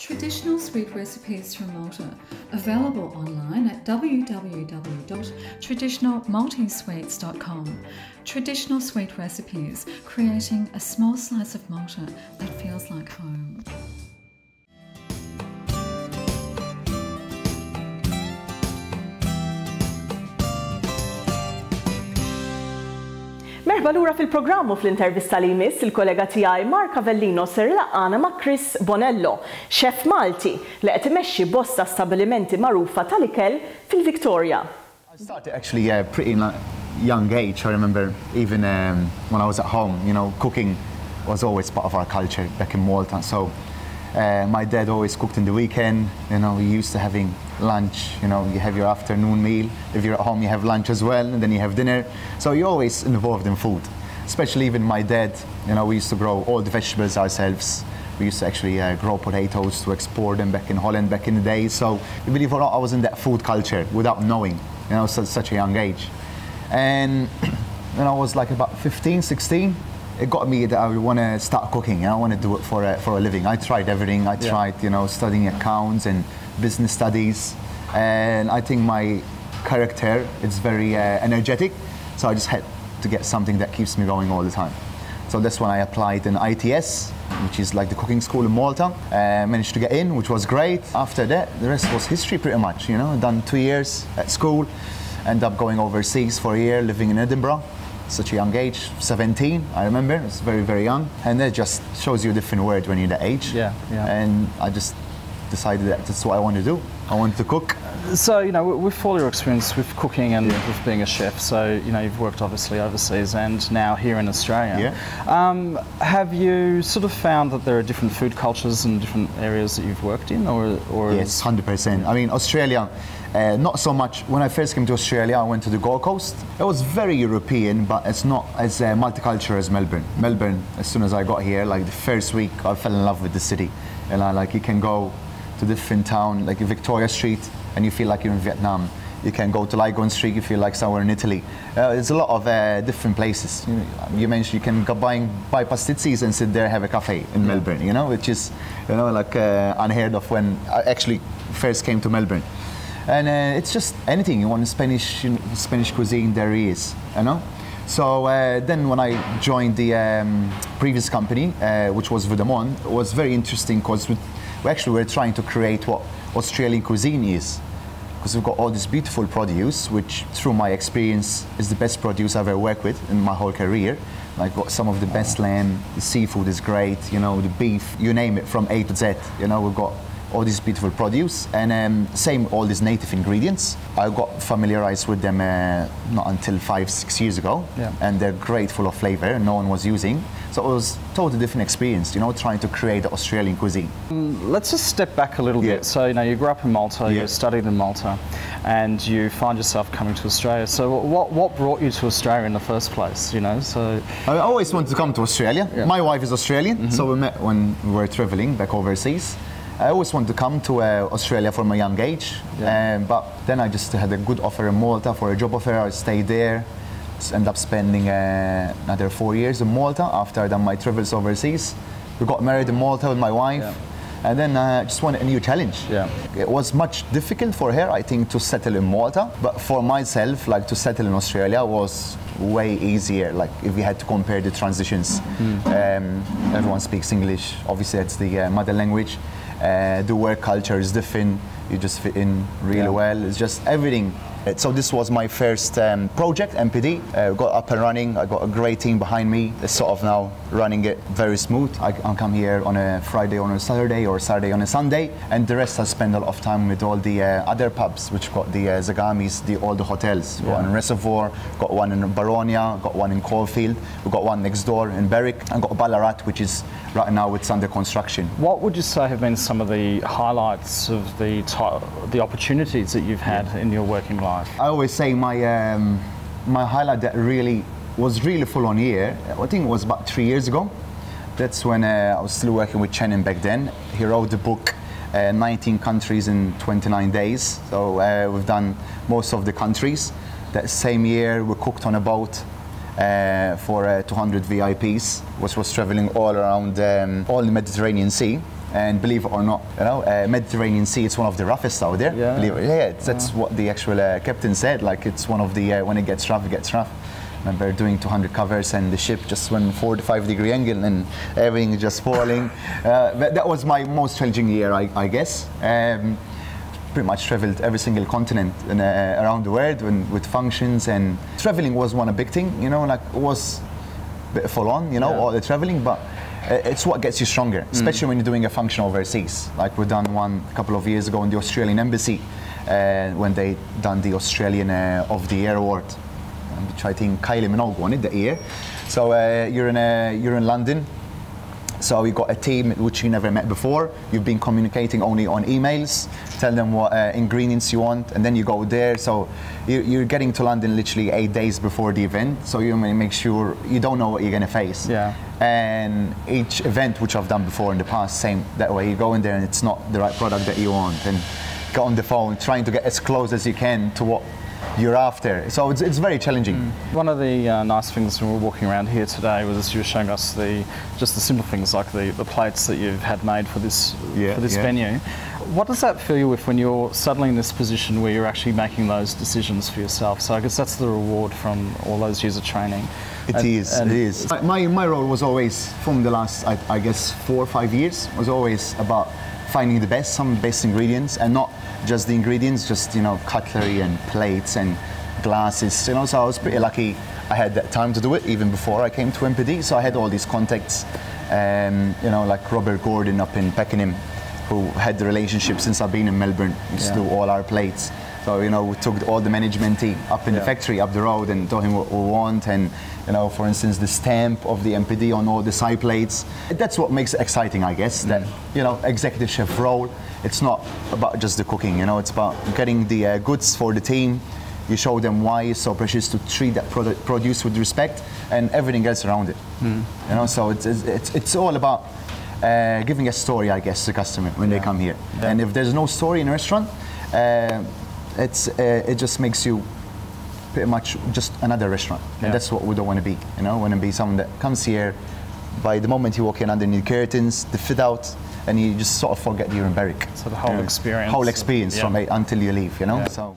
Traditional sweet recipes from Malta, available online at www.traditionalmaltisweets.com. Traditional sweet recipes, creating a small slice of Malta that feels like home. Merba lura fil-programmu fl-intervista li jmiss il-kollega tiegħi Mark Avellino ser laqana ma' Chris Bonello, xef Malti li qed imexxi bosta stabilimenti magħrufa tal-ikel fil-Victoria. I started actually yeah, pretty young age. I remember even um, when I was at home, you know, cooking was always part of our culture back in Malta. So uh, my dad always cooked in the weekend. You know, we used to having lunch. You know, you have your afternoon meal. If you're at home, you have lunch as well, and then you have dinner. So you're always involved in food. Especially even my dad. You know, we used to grow all the vegetables ourselves. We used to actually uh, grow potatoes to export them back in Holland back in the day. So believe it or not, I was in that food culture without knowing. You know, at such a young age. And when I was like about 15, 16, it got me that I want to start cooking. And I want to do it for a, for a living. I tried everything. I tried, yeah. you know, studying accounts and business studies, and I think my character is very uh, energetic. So I just had to get something that keeps me going all the time. So that's when I applied in ITS, which is like the cooking school in Malta. Uh, managed to get in, which was great. After that, the rest was history pretty much. You know, done two years at school, end up going overseas for a year, living in Edinburgh such a young age, 17, I remember. It's very, very young. And that just shows you a different world when you're that age. Yeah, yeah. And I just decided that that's what I want to do. I want to cook. So, you know, with all your experience with cooking and yeah. with being a chef, so, you know, you've worked obviously overseas and now here in Australia. Yeah. Um, have you sort of found that there are different food cultures in different areas that you've worked in? or, or Yes, 100%. I mean, Australia, uh, not so much. When I first came to Australia, I went to the Gold Coast. It was very European, but it's not as uh, multicultural as Melbourne. Melbourne, as soon as I got here, like the first week, I fell in love with the city. And I like, you can go to different town, like Victoria Street, and you feel like you're in Vietnam. You can go to Lygon Street, if you feel like somewhere in Italy. Uh, there's a lot of uh, different places. You, you, mentioned you can go buy, buy pastizzis and sit there have a cafe in. Melbourne, you know, which is, you know, like uh, unheard of when I actually first came to Melbourne and uh, it's just anything you want Spanish Spanish cuisine there is, you know. So uh, then when I joined the um, previous company, uh, which was Vue de monde, it was very interesting because we, we, actually were trying to create what Australian cuisine is. Because we've got all this beautiful produce, which through my experience is the best produce I've ever worked with in my whole career. Like got some of the best lamb, the seafood is great, you know, the beef, you name it, from A to Z. You know, we've got all this beautiful produce and um, same all these native ingredients. I got familiarized with them uh, not until five, six years ago yeah. and they're great full of flavor and no one was using. So it was totally different experience, you know, trying to create the Australian cuisine. Um, let's just step back a little yeah. bit. So, you know, you grew up in Malta, yeah. you studied in Malta and you find yourself coming to Australia. So what, what brought you to Australia in the first place, you know? So I always wanted to come to Australia. My wife is Australian, mm -hmm. so we met when we were traveling back overseas. I always wanted to come to uh, Australia from a young age, yeah. um, but then I just had a good offer in Malta for a job offer. I stayed there, ended up spending uh, another four years in Malta after I done my travels overseas. We got married in Malta with my wife. Yeah. And then I uh, just wanted a new challenge. Yeah. It was much difficult for her, I think, to settle in Malta. But for myself, like to settle in Australia was way easier. Like if we had to compare the transitions, mm. um, everyone speaks English. Obviously, it's the uh, mother language. Uh, the work culture is different. You just fit in really yeah. well. It's just everything so this was my first um, project, MPD. Uh, got up and running. I got a great team behind me. It's sort of now running it very smooth. I, I come here on a Friday on a Saturday or Saturday on a Sunday, and the rest I spend a lot of time with all the uh, other pubs, which got the uh, Zagames, the all the hotels. Yeah. Got one in Reservoir, got one in Boronia, got one in Caulfield, we got one next door in Berwick, and got Ballarat, which is right now it's under construction. What would you say have been some of the highlights of the the opportunities that you've had in your working life? I always say my um, my highlight that really was really full on year. I think it was about three years ago. That's when uh, I was still working with Shannon back then. He wrote the book. Uh, 19 countries in 29 days. So uh, we've done most of the countries. That same year, we cooked on a boat uh, for uh, 200 VIPs, which was traveling all around um, all the Mediterranean Sea. And believe it or not, you know, uh, Mediterranean Sea, it's one of the roughest out there. Yeah. Believe it, yeah, it's, that's what the actual uh, captain said. Like it's one of the, uh, when it gets rough, it gets rough. remember doing 200 covers and the ship just went 45 degree angle and everything just falling. uh, that, was my most challenging year, I, I guess. Um, pretty much traveled every single continent in, uh, around the world when, with functions and traveling was one a big thing, you know, like it was a bit full on, you know, Yeah. all the traveling, but it's what gets you stronger, especially when you're doing a function overseas. Like we done one a couple of years ago in the Australian embassy uh, when they done the Australian uh, of the Year award. Which I think Kylie Minogue won it that year. So uh, you're in uh, you're in London, so you got a team which you never met before. You've been communicating only on emails. Tell them what uh, ingredients you want, and then you go there. So you, you're getting to London literally eight days before the event. So you may make sure you don't know what you're gonna face. Yeah. And each event which I've done before in the past, same that way. You go in there and it's not the right product that you want, and get on the phone trying to get as close as you can to what you're after. So it's, it's very challenging. One of the uh, nice things when we were walking around here today was you were showing us the just the simple things like the, the plates that you've had made for this Yeah, for this yeah. venue. What does that fill you with when you're suddenly in this position where you're actually making those decisions for yourself? So I guess that's the reward from all those years of training. It And- is. and it is. My, my role was always, from the last, I, I guess, four or five years, was always about finding the best, some best ingredients, and not just the ingredients, just you know, cutlery and plates and glasses. You know, so I was pretty lucky. I had that time to do it even before I came to MPD. So I had all these contacts. Um, you know, like Robert Gordon up in Pakenham, who had the relationship since I've been in Melbourne. Used to do all our plates. So you know, we took all the management team up in the factory up the road and told him what we want. And you know, for instance, the stamp of the MPD on all the side plates. That's what makes it exciting, I guess. That you know, executive chef role. It's not about just the cooking. You know, it's about getting the uh, goods for the team. You show them why it's so precious to treat that product produce with respect, and everything else around it. You know, so it's it's, it's, all about. Uh, giving a story, I guess, to the customer when they come here. Yeah. And if there's no story in a restaurant, uh, it's uh, it just makes you pretty much just another restaurant. Yeah. And that's what we don't want to be. You know, want to be someone that comes here. By the moment you walk in underneath the curtains, the fit out, and you just sort of forget you're in Berwick. So the whole know, experience Whole experience yeah. from it until you leave. You know. Yeah. So.